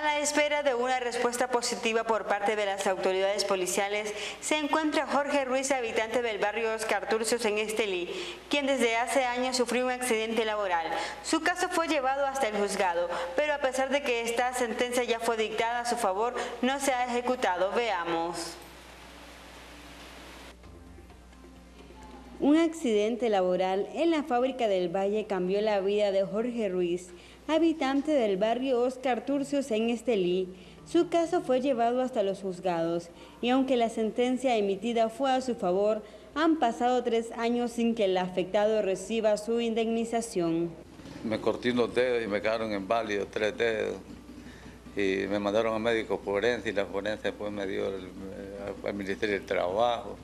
A la espera de una respuesta positiva por parte de las autoridades policiales, se encuentra Jorge Ruiz, habitante del barrio Oscar Turcios en Estelí, quien desde hace años sufrió un accidente laboral. Su caso fue llevado hasta el juzgado, pero a pesar de que esta sentencia ya fue dictada a su favor, no se ha ejecutado. Veamos. Un accidente laboral en la fábrica del Valle cambió la vida de Jorge Ruiz, habitante del barrio Oscar Turcios en Estelí. Su caso fue llevado hasta los juzgados y aunque la sentencia emitida fue a su favor, han pasado tres años sin que el afectado reciba su indemnización. Me corté los dedos y me quedaron inválidos tres dedos y me mandaron a médico forense y la forense después me dio al Ministerio del Trabajo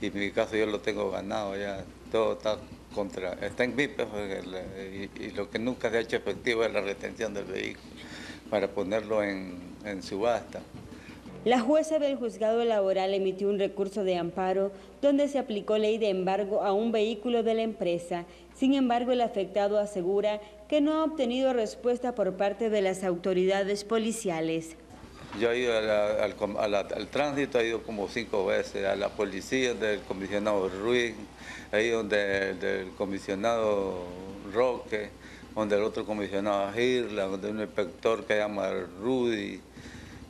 y mi caso yo lo tengo ganado ya, todo está contra, está en VIP y, lo que nunca se ha hecho efectivo es la retención del vehículo para ponerlo en, en subasta. La jueza del juzgado laboral emitió un recurso de amparo donde se aplicó ley de embargo a un vehículo de la empresa. Sin embargo, el afectado asegura que no ha obtenido respuesta por parte de las autoridades policiales. Yo he ido al, tránsito, he ido como cinco veces, a la policía del comisionado Ruiz, he ido del comisionado Roque, donde el otro comisionado Girla, donde un inspector que se llama Rudy,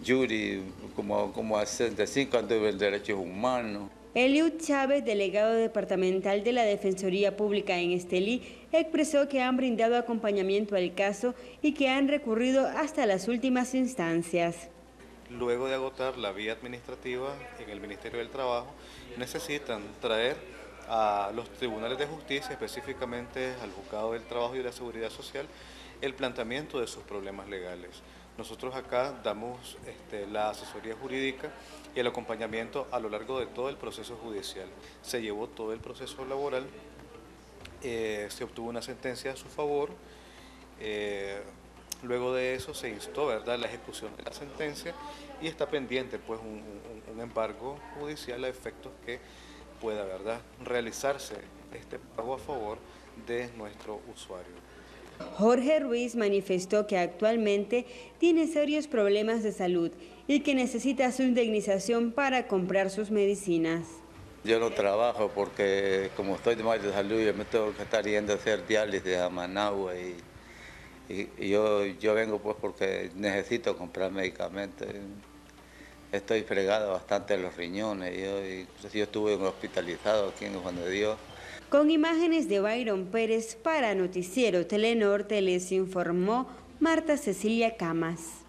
Yuri, como, como de cinco de derechos humanos. Eliud Chávez, delegado departamental de la Defensoría Pública en Estelí, expresó que han brindado acompañamiento al caso y que han recurrido hasta las últimas instancias luego de agotar la vía administrativa en el Ministerio del Trabajo, necesitan traer a los tribunales de justicia, específicamente al Juzgado del Trabajo y de la Seguridad Social, el planteamiento de sus problemas legales. Nosotros acá damos este, la asesoría jurídica y el acompañamiento a lo largo de todo el proceso judicial. Se llevó todo el proceso laboral, eh, se obtuvo una sentencia a su favor, eh, Luego de eso se instó ¿verdad? la ejecución de la sentencia y está pendiente pues, un, embargo judicial a efectos que pueda ¿verdad? realizarse este pago a favor de nuestro usuario. Jorge Ruiz manifestó que actualmente tiene serios problemas de salud y que necesita su indemnización para comprar sus medicinas. Yo no trabajo porque como estoy de mal de salud, yo me tengo que estar yendo a hacer diálisis a Managua y y, yo, yo vengo pues porque necesito comprar medicamentos. Estoy fregado bastante en los riñones. Yo, yo estuve hospitalizado aquí en Juan de Dios. Con imágenes de Byron Pérez para Noticiero Telenorte les informó Marta Cecilia Camas.